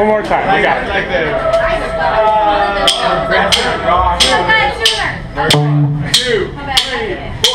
One more time. Like, we got it. Uh, One, two, three, four.